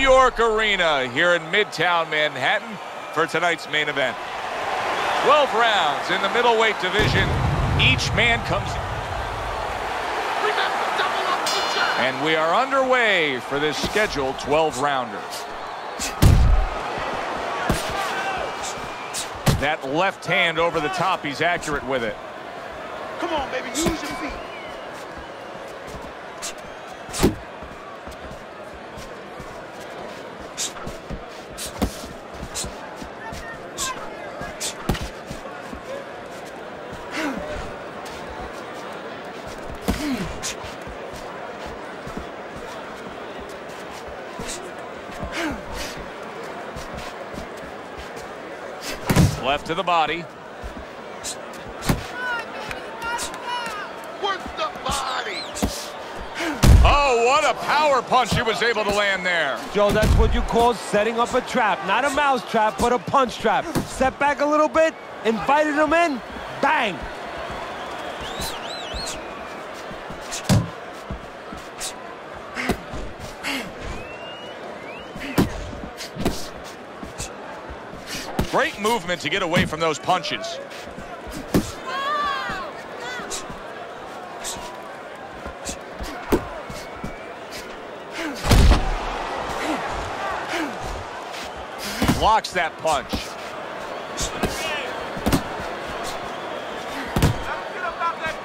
York Arena here in Midtown Manhattan for tonight's main event. 12 rounds in the middleweight division. Each man comes and we are underway for this scheduled 12-rounder. That left hand over the top, he's accurate with it. Come on, baby, use your feet. To the body. Work the body. Oh, what a power punch he was able to land there. Joe, that's what you call setting up a trap. Not a mouse trap, but a punch trap. Step back a little bit, invited him in, bang. Great movement to get away from those punches. Blocks that punch.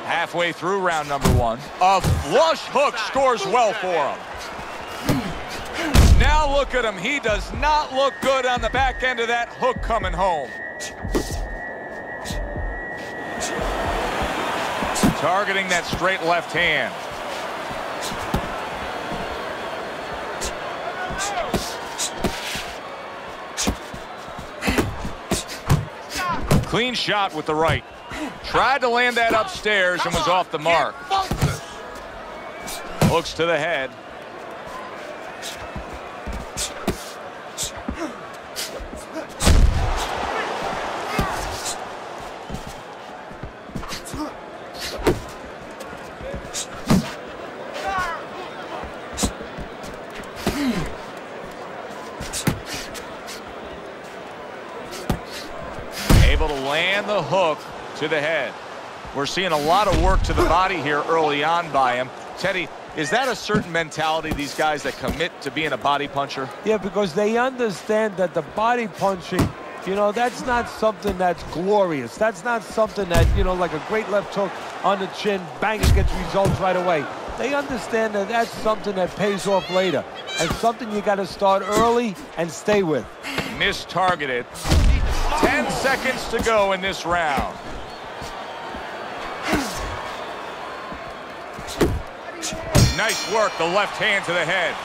Halfway through round number one. A flush hook scores well for him. Look at him. He does not look good on the back end of that hook coming home. Targeting that straight left hand. Clean shot with the right. Tried to land that upstairs and was off the mark. Looks to the head. To the head. We're seeing a lot of work to the body here early on by him. Teddy, is that a certain mentality, these guys that commit to being a body puncher? Yeah, because they understand that the body punching, you know, that's not something that's glorious. That's not something that, you know, like a great left hook on the chin, bang, it gets results right away. They understand that that's something that pays off later and something you got to start early and stay with. Mistargeted. 10 seconds to go in this round. Nice work, the left hand to the head.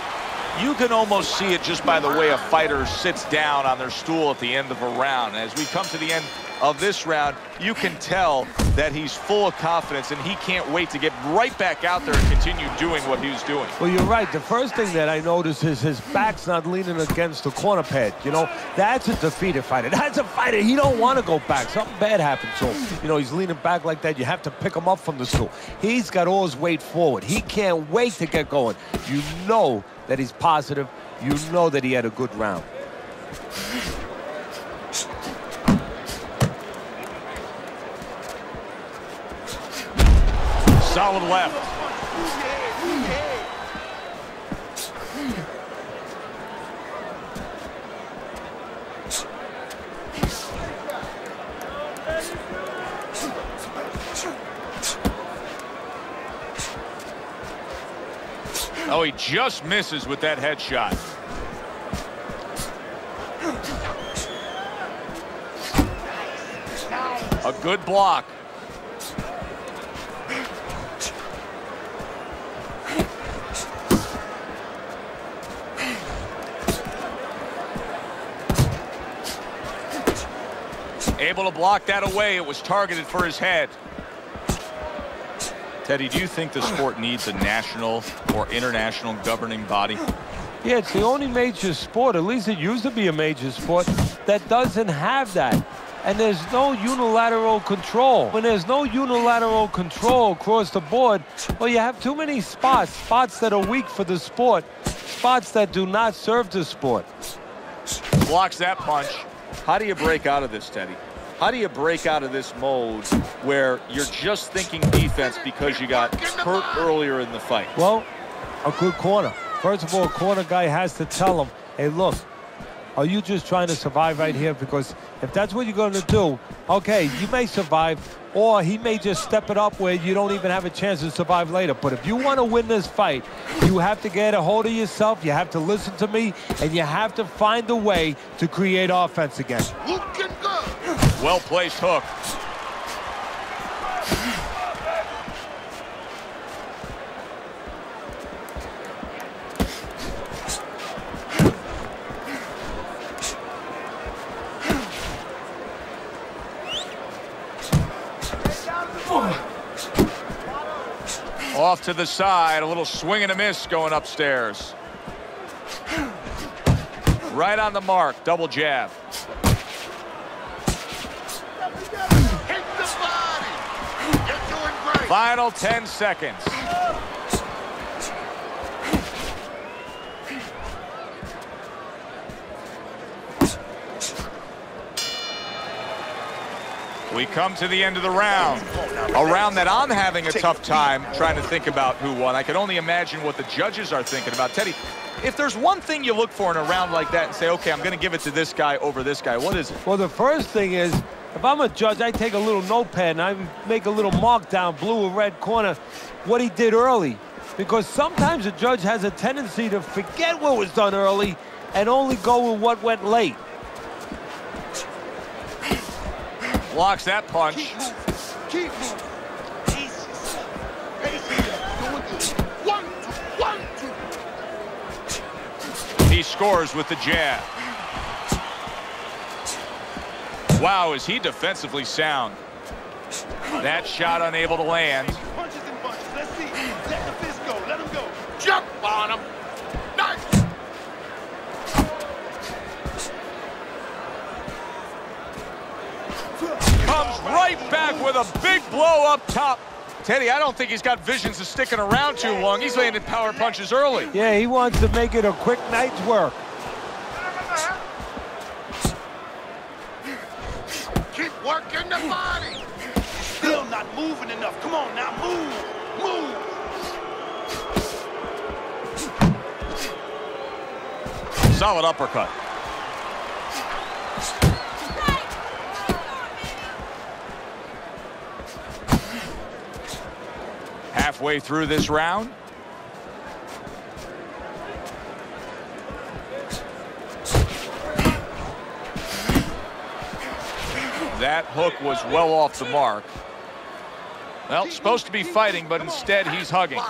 You can almost see it just by the way a fighter sits down on their stool at the end of a round. As we come to the end of this round, you can tell that he's full of confidence and he can't wait to get right back out there and continue doing what he was doing. Well, you're right. The first thing that I notice is his back's not leaning against the corner pad. You know, that's a defeated fighter. That's a fighter. He don't want to go back. Something bad happened to him. You know, he's leaning back like that. You have to pick him up from the stool. He's got all his weight forward. He can't wait to get going. You know that he's positive. You know that he had a good round. Solid left. Oh, he just misses with that headshot. A good block. Able to block that away. It was targeted for his head. Teddy, do you think the sport needs a national or international governing body? Yeah, it's the only major sport, at least it used to be a major sport, that doesn't have that. And there's no unilateral control. When there's no unilateral control across the board, well, you have too many spots, spots that are weak for the sport. spots that do not serve the sport. Blocks that punch. How do you break out of this, Teddy? How do you break out of this mode where you're just thinking defense because you got hurt earlier in the fight? Well, a good corner. First of all, a corner guy has to tell him, hey, look, are you just trying to survive right here? Because if that's what you're going to do, okay, you may survive, or he may just step it up where you don't even have a chance to survive later. But if you want to win this fight, you have to get a hold of yourself, you have to listen to me, and you have to find a way to create offense again. Well-placed hook. Off to the side, a little swing and a miss going upstairs. Right on the mark, double jab. Hit the body. You're doing great. Final 10 seconds. We come to the end of the round. A round that I'm having a tough time trying to think about who won. I can only imagine what the judges are thinking about. Teddy, if there's one thing you look for in a round like that and say, okay, I'm going to give it to this guy over this guy, what is it? Well, the first thing is, if I'm a judge, I take a little notepad and I make a little mark down blue or red corner what he did early. Because sometimes a judge has a tendency to forget what was done early and only go with what went late. Blocks that punch. Keep moving. Keep moving. Pace yourself. Pace yourself. Doing. One, two, one, two. He scores with the jab. Wow, is he defensively sound. That shot unable to land. Punches and bunches. Let's see. Let the fist go. Let him go. Jump on him. Comes right back with a big blow up top. Teddy, I don't think he's got visions of sticking around too long. He's landed power punches early. Yeah, he wants to make it a quick night's work. Keep working the body. Still not moving enough. Come on now. Move. Move. Solid uppercut. Halfway through this round. That hook was well off the mark. Well, supposed to be fighting, but instead he's hugging.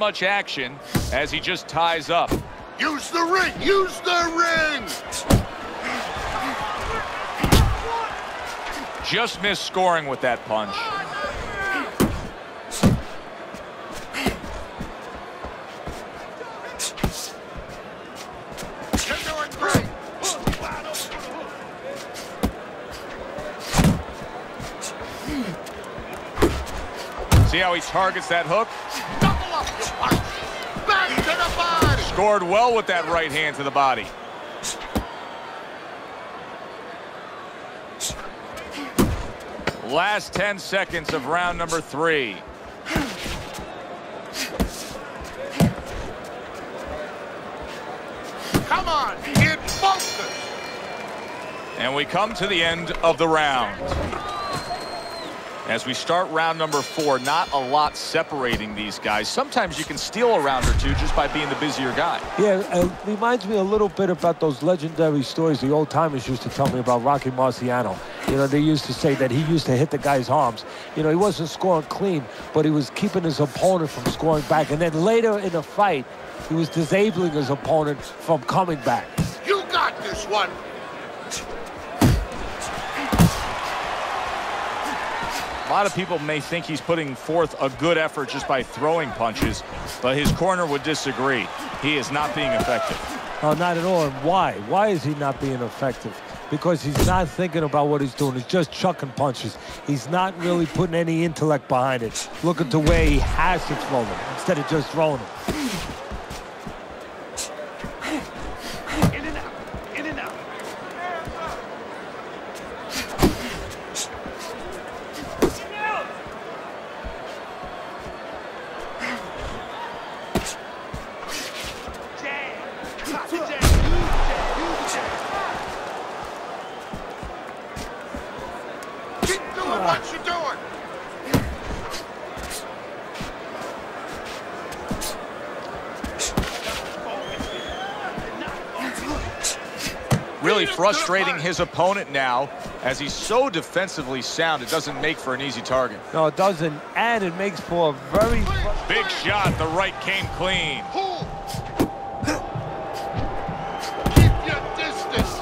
Much action as he just ties up. Use the ring. Use the ring. Just missed scoring with that punch. You're doing great. See how he targets that hook? Scored well with that right hand to the body. Last 10 seconds of round number three. Come on. Get boxing. And we come to the end of the round. As we start round number four, not a lot separating these guys. Sometimes you can steal a round or two just by being the busier guy. Yeah, it reminds me a little bit about those legendary stories the old timers used to tell me about Rocky Marciano. You know, they used to say that he used to hit the guy's arms. You know, he wasn't scoring clean, but he was keeping his opponent from scoring back. And then later in the fight, he was disabling his opponent from coming back. You got this one. A lot of people may think he's putting forth a good effort just by throwing punches, but his corner would disagree. He is not being effective. No, not at all. And why? Why is he not being effective? Because he's not thinking about what he's doing. He's just chucking punches. He's not really putting any intellect behind it. Looking to where he has to throw them instead of just throwing them. Frustrating his opponent now as he's so defensively sound, it doesn't make for an easy target. No, it doesn't. And it makes for a very... Big shot, the right came clean. Keep your distance.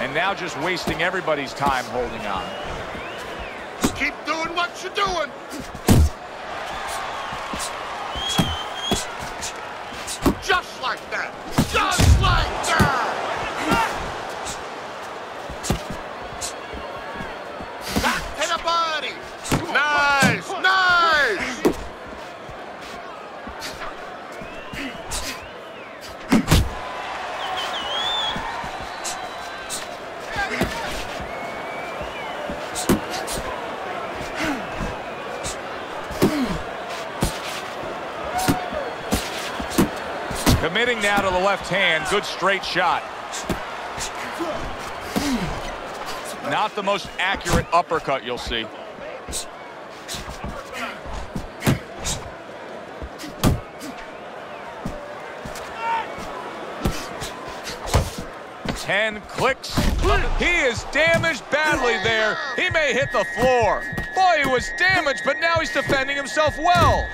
And now just wasting everybody's time holding on. What you're doing. Committing now to the left hand. Good straight shot. Not the most accurate uppercut you'll see. Ten clicks. He is damaged badly there. He may hit the floor. Boy, he was damaged, but now he's defending himself well.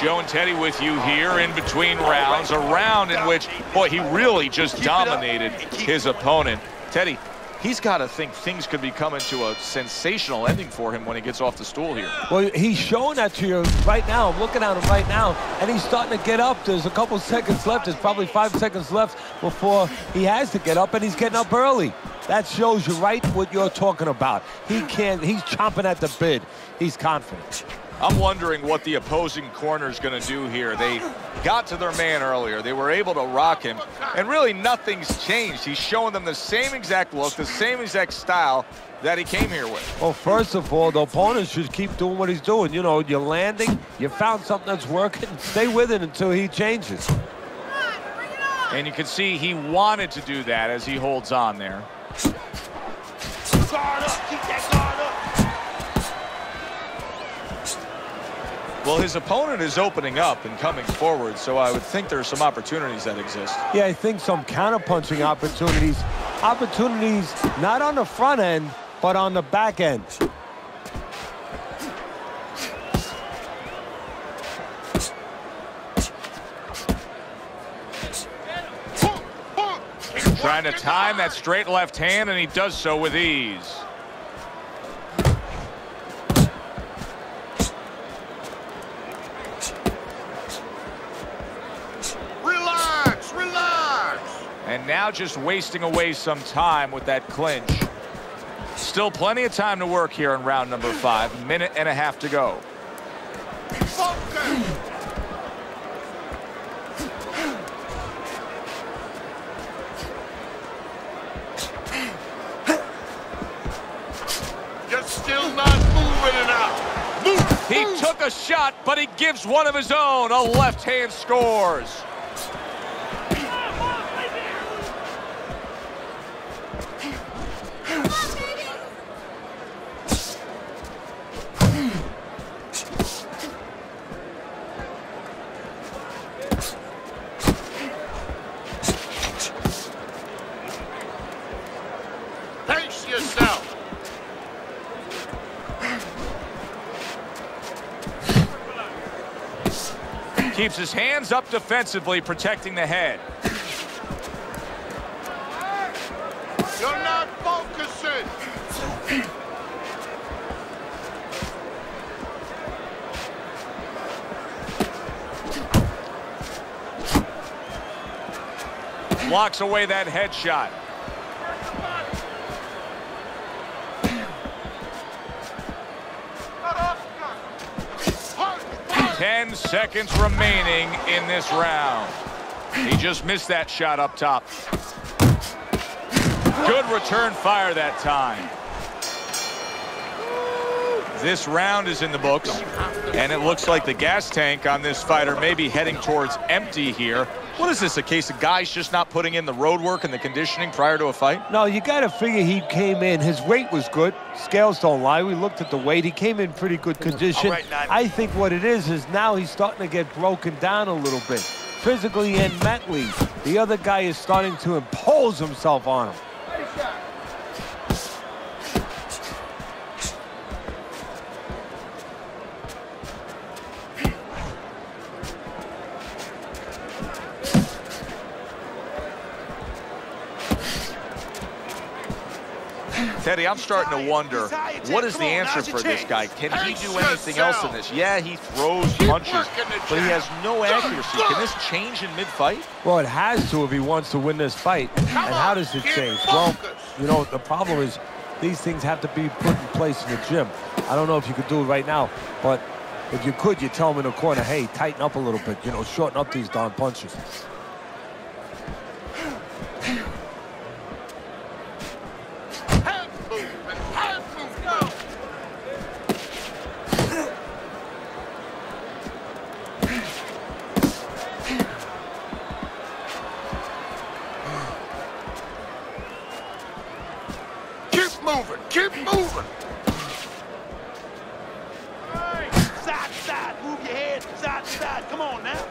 Joe and Teddy with you here in between rounds. A round in which, boy, he really just dominated his opponent. Teddy, he's got to think things could be coming to a sensational ending for him when he gets off the stool here. Well, he's showing that to you right now. I'm looking at him right now, and he's starting to get up. There's a couple seconds left. There's probably five seconds left before he has to get up, and he's getting up early. That shows you right what you're talking about. He can't, he's chomping at the bid. He's confident. I'm wondering what the opposing corner is going to do here. They got to their man earlier. They were able to rock him, and really nothing's changed. He's showing them the same exact look, the same exact style that he came here with. Well, first of all, the opponent should keep doing what he's doing. You know, you're landing, you found something that's working, stay with it until he changes. And you can see he wanted to do that as he holds on there. Well, his opponent is opening up and coming forward, so I would think there are some opportunities that exist. Yeah, I think some counterpunching opportunities. Opportunities not on the front end, but on the back end. Pull, pull. Keep Trying to time that straight left hand, and he does so with ease. And now just wasting away some time with that clinch. Still plenty of time to work here in round number five. A minute and a half to go. You're still not moving enough. Move. He took a shot, but he gives one of his own. A left hand scores. Pace yourself. Keeps his hands up defensively, protecting the head. You're not focusing. Blocks away that headshot. Ten seconds remaining in this round. He just missed that shot up top. Good return fire that time. This round is in the books, and it looks like the gas tank on this fighter may be heading towards empty here. What is this, a case of guys just not putting in the road work and the conditioning prior to a fight? No, you got to figure he came in. His weight was good. Scales don't lie. We looked at the weight. He came in pretty good condition. I think what it is is now he's starting to get broken down a little bit, physically and mentally. The other guy is starting to impose himself on him. Teddy, I'm starting to wonder, what is the answer for this guy? Can he do anything else in this? Yeah, he throws punches, but he has no accuracy. Can this change in mid-fight? Well, it has to if he wants to win this fight. And how does it change? Well, you know, the problem is these things have to be put in place in the gym. I don't know if you could do it right now, but if you could, you tell him in the corner, hey, tighten up a little bit, you know, shorten up these darn punches. Hand movement, hand movement. Keep moving, keep moving. Side to side. Move your head side to side. Come on now.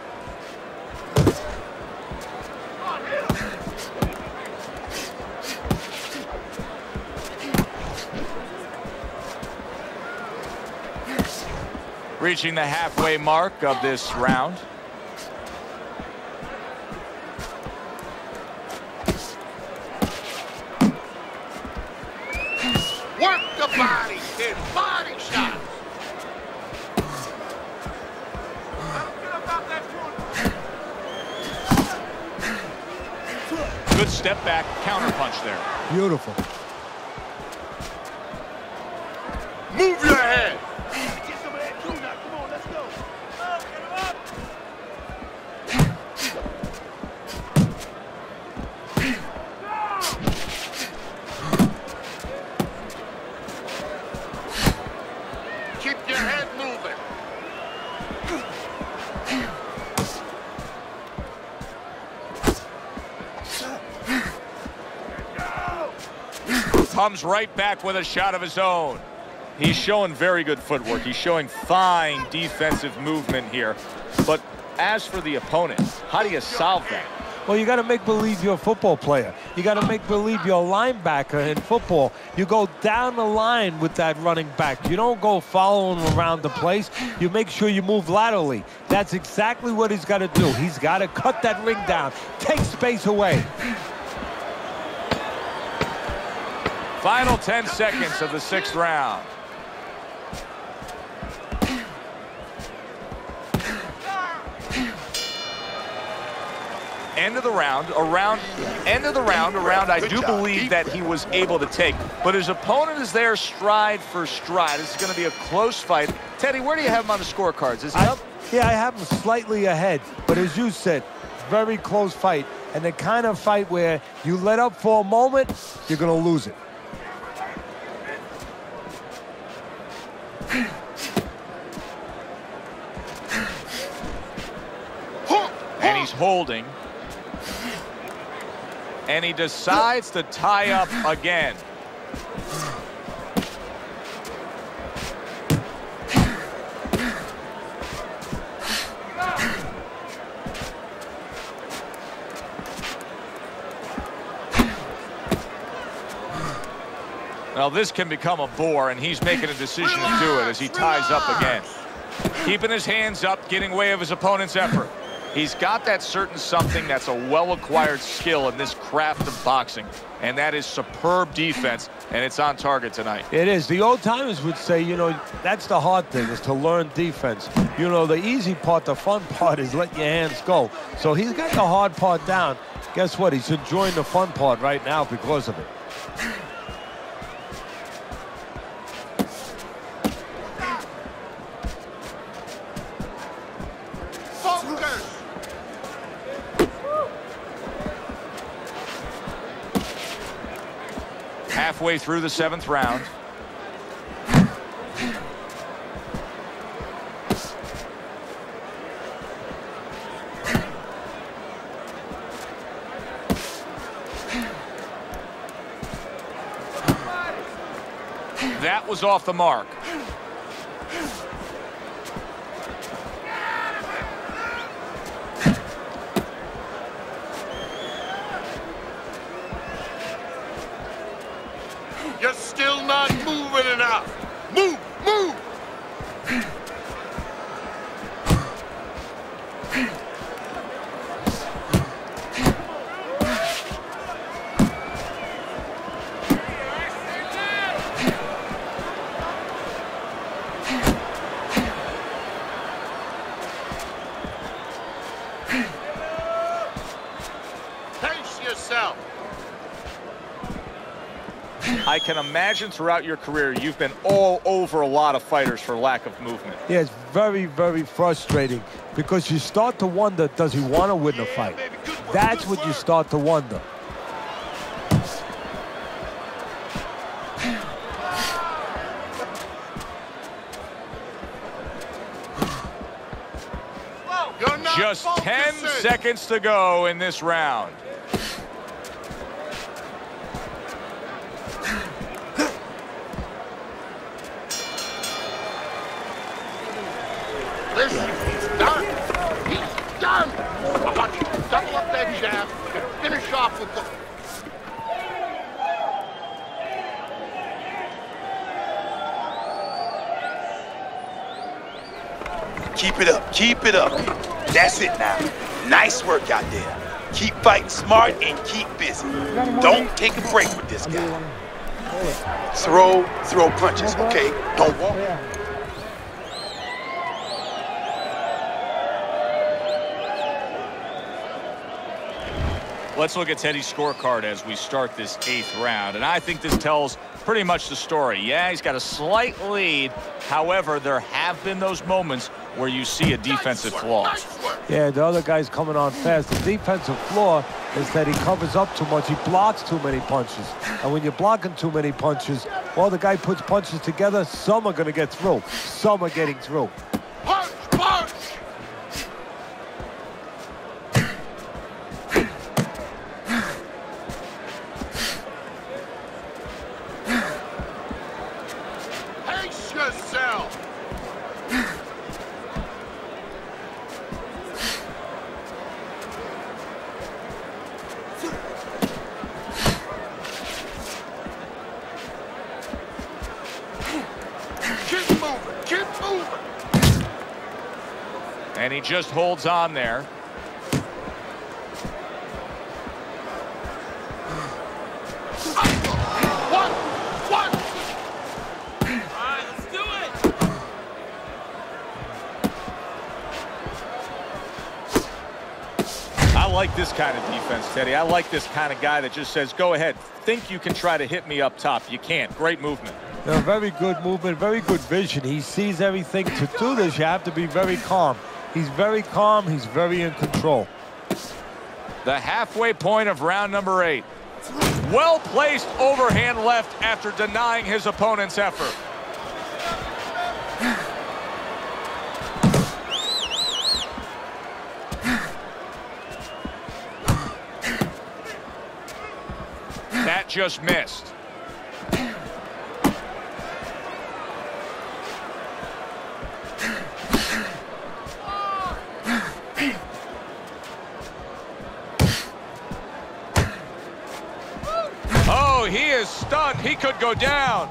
Reaching the halfway mark of this round. Work the body, kid. Body shots. Good step back, counter punch there. Beautiful. Move Comes right back with a shot of his own. He's showing very good footwork. He's showing fine defensive movement here. But as for the opponent, how do you solve that? Well, you got to make believe you're a football player. You got to make believe you're a linebacker in football. You go down the line with that running back. You don't go following around the place. You make sure you move laterally. That's exactly what he's got to do. He's got to cut that ring down, take space away. Final 10 seconds of the sixth round. End of the round, around end of the round, around I do believe that he was able to take. But his opponent is there stride for stride. This is going to be a close fight. Teddy, where do you have him on the scorecards? Is he I, up? yeah, I have him slightly ahead, but as you said, very close fight. And the kind of fight where you let up for a moment, you're going to lose it. He's holding. And he decides to tie up again. Now this can become a bore, and he's making a decision to do it as he ties up again. Keeping his hands up, getting way of his opponent's effort. He's got that certain something that's a well-acquired skill in this craft of boxing, and that is superb defense, and it's on target tonight. It is. The old timers would say, you know, that's the hard thing is to learn defense. You know, the easy part, the fun part is let your hands go. So he's got the hard part down. Guess what? He's enjoying the fun part right now because of it. Halfway through the seventh round. That was off the mark. Can imagine throughout your career you've been all over a lot of fighters for lack of movement. Yeah, it's very, very frustrating because you start to wonder, does he want to win the fight? baby, work, That's good what you start to wonder. Just 10 seconds to go in this round. Finish off with the... Keep it up. Keep it up. That's it now. Nice work out there. Keep fighting smart and keep busy. Don't take a break with this guy. Throw, throw punches, okay? Don't walk. Let's look at Teddy's scorecard as we start this eighth round. And I think this tells pretty much the story. Yeah, he's got a slight lead. However, there have been those moments where you see a defensive Nice flaw. Yeah, the other guy's coming on fast. The defensive flaw is that he covers up too much. He blocks too many punches. And when you're blocking too many punches, well, the guy puts punches together. Some are going to get through. Some are getting through. Punch, punch! Pace yourself! Keep moving, keep moving! And he just holds on there. One, one! I like this kind of defense, Teddy. I like this kind of guy that just says, go ahead. Think you can try to hit me up top. You can't. Great movement. Yeah, very good movement, very good vision. He sees everything. To do this, you have to be very calm. He's very calm. He's very in control. The halfway point of round number eight. Well placed overhand left after denying his opponent's effort. That just missed. Go down.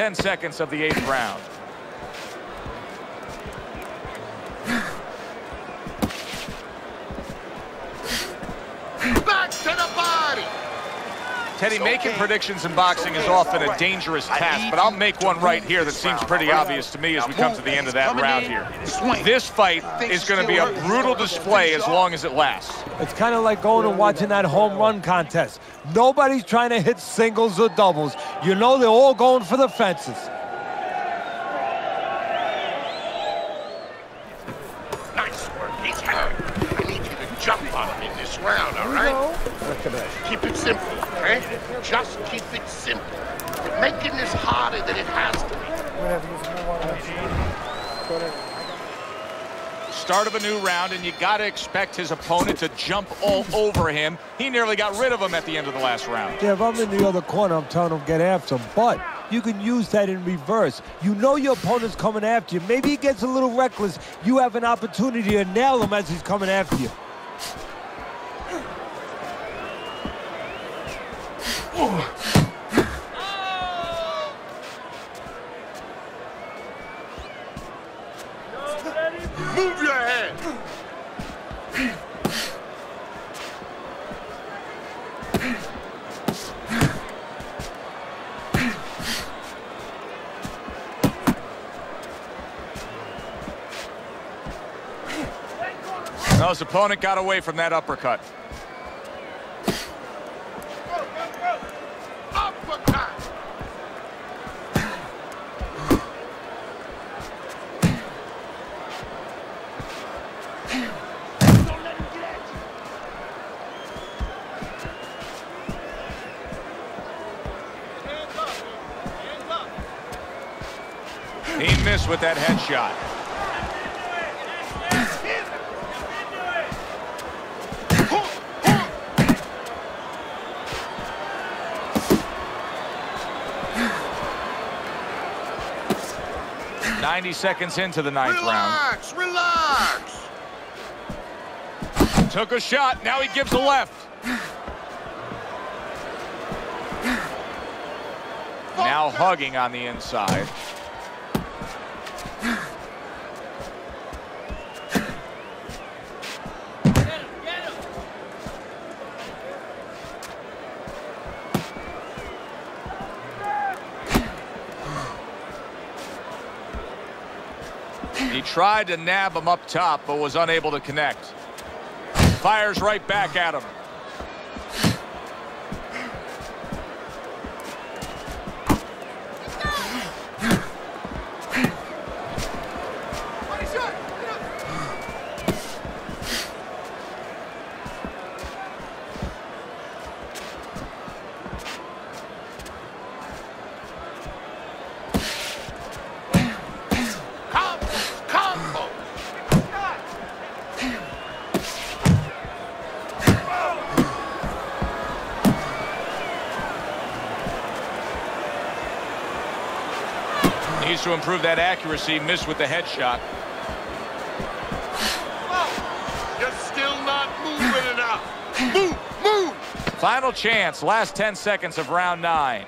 10 seconds of the eighth round. Back to the body. Teddy, It's making okay. predictions in boxing It's is okay. often a dangerous I task, but I'll make one right here that seems round, pretty all right? obvious to me as Now we come to the end of that round in. here. Swing. This fight is going to be a brutal display as long as it lasts. It's kind of like going and watching that home run contest. Nobody's trying to hit singles or doubles. You know they're all going for the fences. Nice work. He's. I need you to jump on him in this round, all right? Keep it simple, okay? Just keep it simple. You're making this harder than it has to be. Start of a new round, and you got to expect his opponent to jump all over him. He nearly got rid of him at the end of the last round. Yeah, if I'm in the other corner, I'm telling him get after him. But you can use that in reverse. You know your opponent's coming after you. Maybe he gets a little reckless. You have an opportunity to nail him as he's coming after you. His opponent got away from that uppercut. He missed with that headshot. Ninety seconds into the ninth round. Relax, relax. Took a shot. Now he gives a left. Now hugging on the inside. Tried to nab him up top, but was unable to connect. Fires right back at him. To improve that accuracy. Missed with the headshot. You're still not moving enough. Move, move. Final chance. Last 10 seconds of round nine.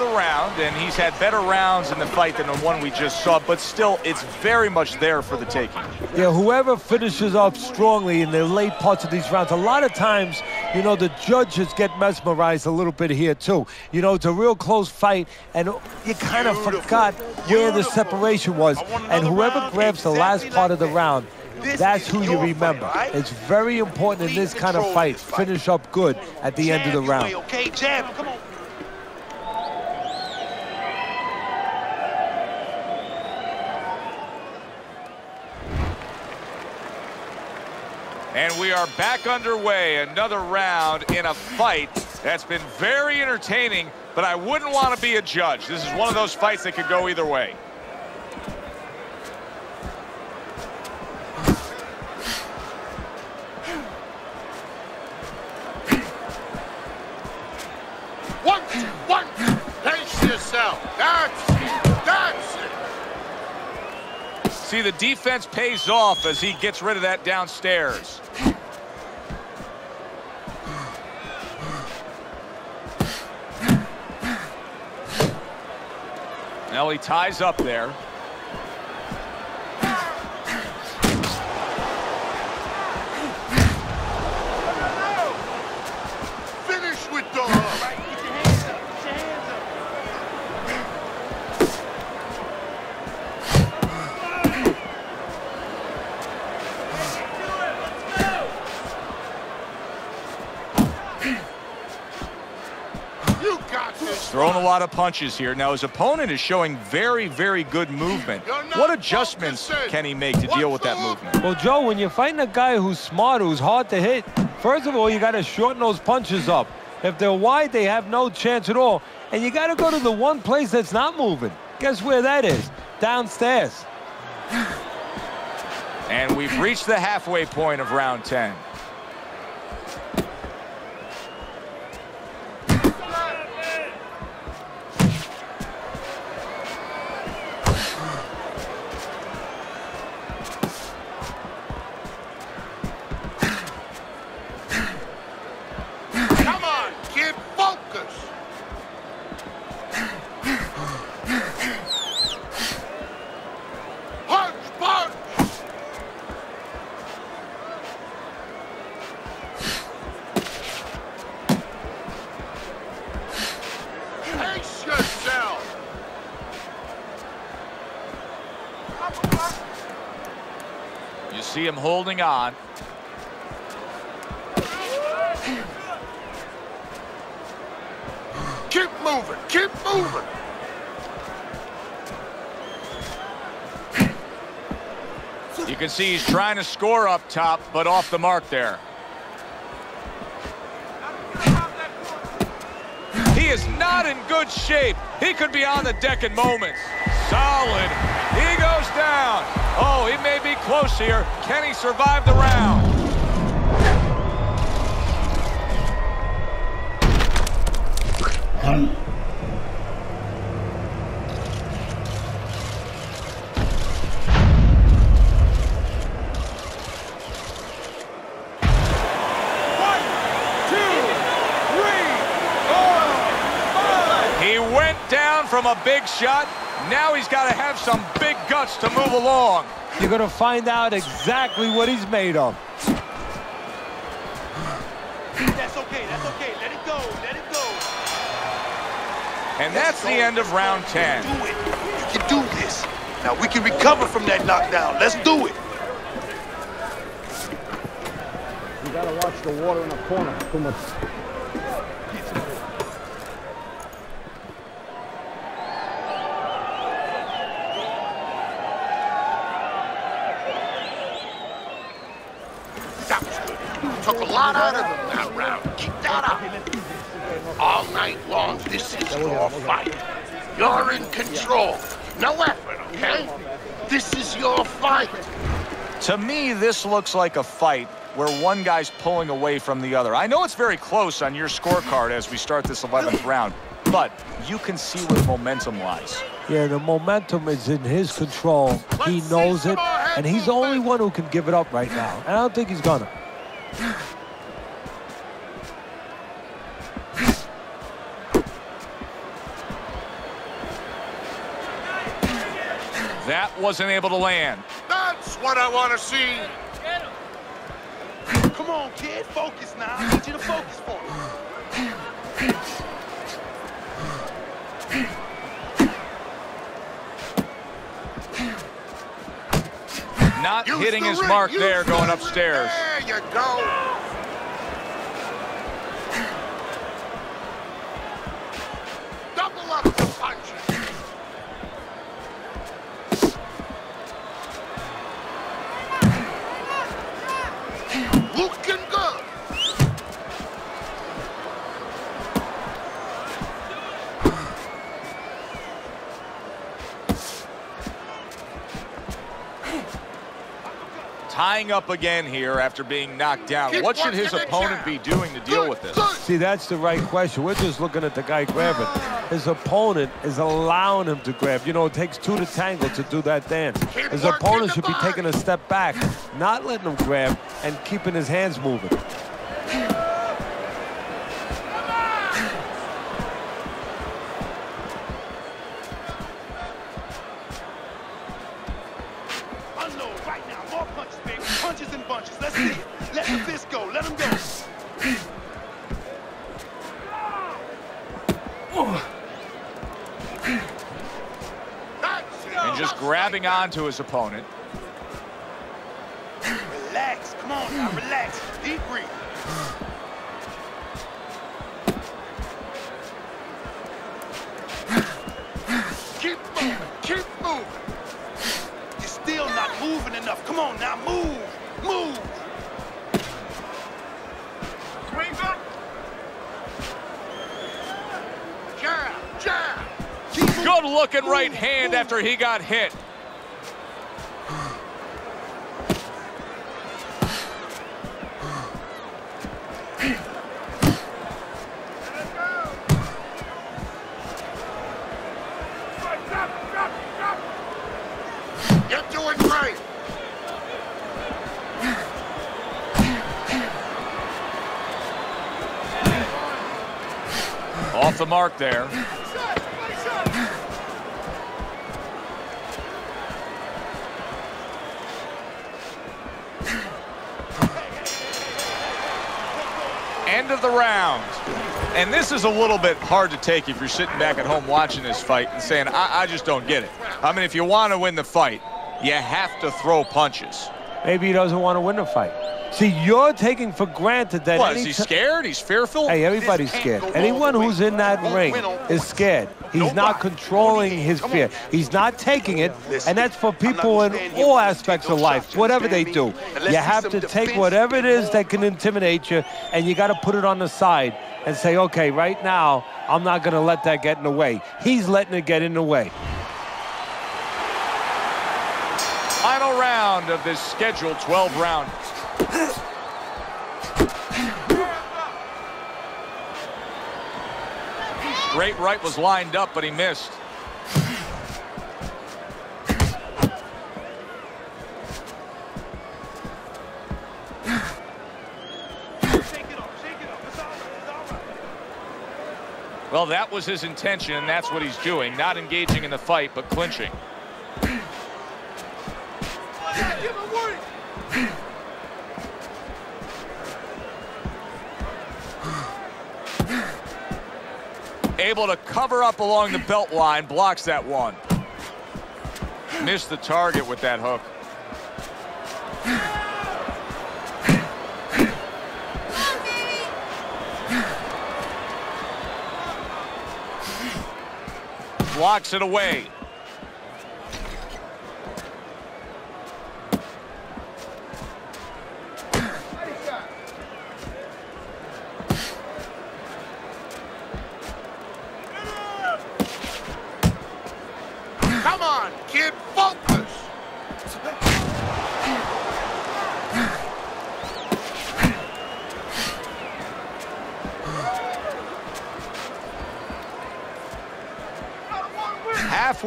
Of the round, and he's had better rounds in the fight than the one we just saw, but still, it's very much there for the taking. Yeah, whoever finishes off strongly in the late parts of these rounds, a lot of times, you know, the judges get mesmerized a little bit here too. You know, it's a real close fight, and you kind of forgot where the separation was. And whoever grabs the last exactly part of the round, This that's who you your fight, remember. right? It's very important in this kind of fight. Finish up good at the end of the round. okay, jab. Come on. And we are back underway. Another round in a fight that's been very entertaining, but I wouldn't want to be a judge. This is one of those fights that could go either way. One, one. Pace yourself. See the defense pays off as he gets rid of that downstairs. Now he ties up there. Throwing a lot of punches here. Now his opponent is showing very, very good movement. What adjustments can he make to deal with that movement? Well, Joe, when you're fighting a guy who's smart, who's hard to hit, first of all, you got to shorten those punches up. If they're wide, they have no chance at all. And you got to go to the one place that's not moving. Guess where that is? Downstairs. And we've reached the halfway point of round 10. You see him holding on. Keep moving, keep moving. You can see he's trying to score up top, but off the mark there. He is not in good shape. He could be on the deck in moments. Solid. Goes down. Oh, he may be close here. Can he survive the round? He went down from a big shot. Now he's got to have some guts to move along. You're going to find out exactly what he's made of. That's okay. That's okay. Let it go. Let it go. And that's the end of round 10. Do it. You can do this. Now we can recover from that knockdown. Let's do it. You gotta watch the water in the corner. Too much. Took a lot out of him that round. Keep that up. All night long, this is your fight. You're in control. No effort, okay? This is your fight. To me, this looks like a fight where one guy's pulling away from the other. I know it's very close on your scorecard as we start this 11th round, but you can see where the momentum lies. Yeah, the momentum is in his control. He knows it, and he's the only one who can give it up right now. And I don't think he's gonna. Wasn't able to land. That's what I want to see. Come on, kid. Focus now. I need you to focus for me. Not Use hitting the his ring, mark use there the going ring. upstairs. There you go. Tying up again here after being knocked down. Keep What should his opponent be doing to deal with this? See, that's the right question. We're just looking at the guy grabbing. His opponent is allowing him to grab. You know, it takes two to tango to do that dance. His opponent should be taking a step back, not letting him grab, and keeping his hands moving. Just to his opponent. Relax. Come on now. Relax. Deep breath. Keep moving. Keep moving. You're still not moving enough. Come on now. Move. Move. Swings up. Jab. Jab. Good looking right hand after he got hit. Mark there. End of the round. And this is a little bit hard to take if you're sitting back at home watching this fight and saying, I, I just don't get it. I mean, if you want to win the fight, you have to throw punches. Maybe he doesn't want to win the fight. See, you're taking for granted that What, any is he scared? He's fearful? Hey, everybody's scared. Anyone who's in that ring is scared. He's not controlling Put it in. his Come fear. on. He's not taking it, Listen, and that's for people in all aspects of life, whatever they do. me? And let's You have to take whatever it is that can intimidate you, and you got to put it on the side and say, okay, right now, I'm not going to let that get in the way. He's letting it get in the way. Final round of this scheduled 12 round. Straight right was lined up, but he missed. Well, that was his intention, and that's what he's doing. Not engaging in the fight, but clinching. Able to cover up along the belt line, blocks that one. Missed the target with that hook. Blocks it away. Come on, kid. Focus.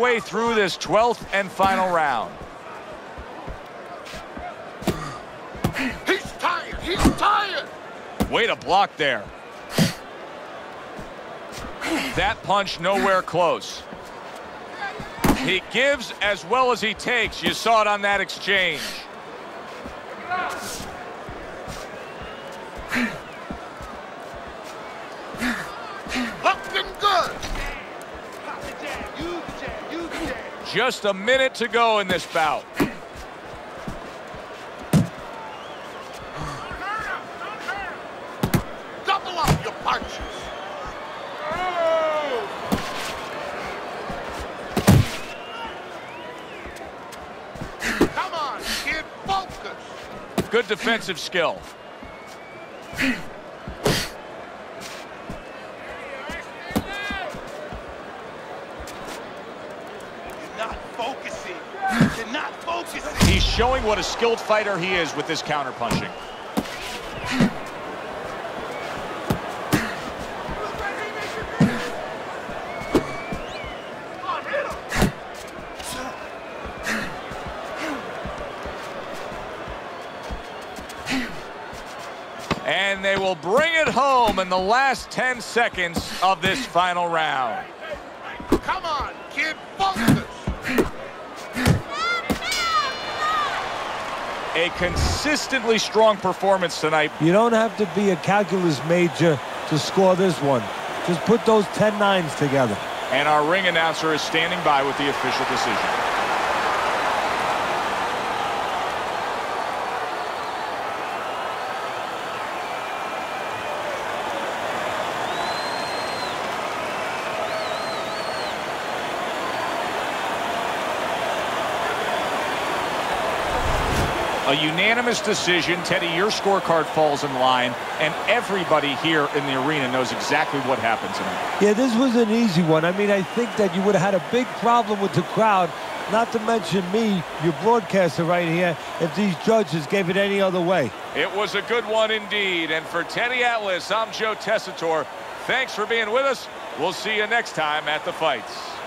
Halfway through this 12th and final round. He's tired. He's tired. Way to block there. That punch nowhere close. He gives as well as he takes. You saw it on that exchange. Just a minute to go in this bout. Double up your punches. Come on, kid. Focus. Good defensive skill. Showing what a skilled fighter he is with this counterpunching. And they will bring it home in the last 10 seconds of this final round. A consistently strong performance tonight. You don't have to be a calculus major to score this one. Just put those 10 nines together. And our ring announcer is standing by with the official decision. A unanimous decision. Teddy, your scorecard falls in line, and everybody here in the arena knows exactly what happened tonight. Yeah, this was an easy one. I mean, I think that you would have had a big problem with the crowd, not to mention me, your broadcaster right here, if these judges gave it any other way. It was a good one indeed. And for Teddy Atlas, I'm Joe Tessitore. Thanks for being with us. We'll see you next time at the fights.